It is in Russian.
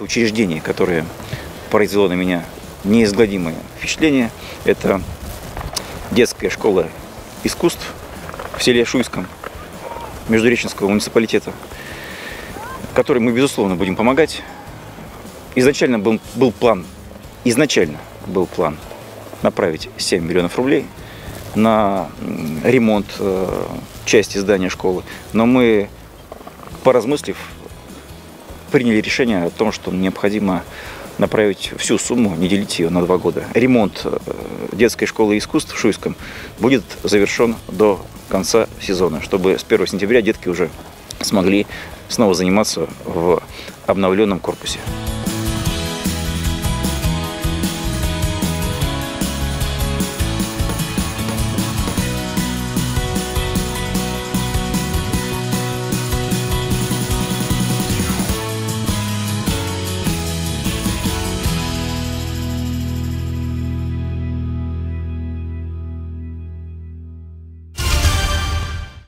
учреждение, которое произвело на меня неизгладимое впечатление. Это детская школа искусств в селе Шуйском Междуреченского муниципалитета, которой мы, безусловно, будем помогать. Изначально был, был план, изначально был план направить 7 миллионов рублей на ремонт э, части здания школы. Но мы, поразмыслив, приняли решение о том, что необходимо направить всю сумму, не делить ее на два года. Ремонт э, детской школы искусств в Шуйском будет завершен до конца сезона, чтобы с 1 сентября детки уже смогли снова заниматься в обновленном корпусе.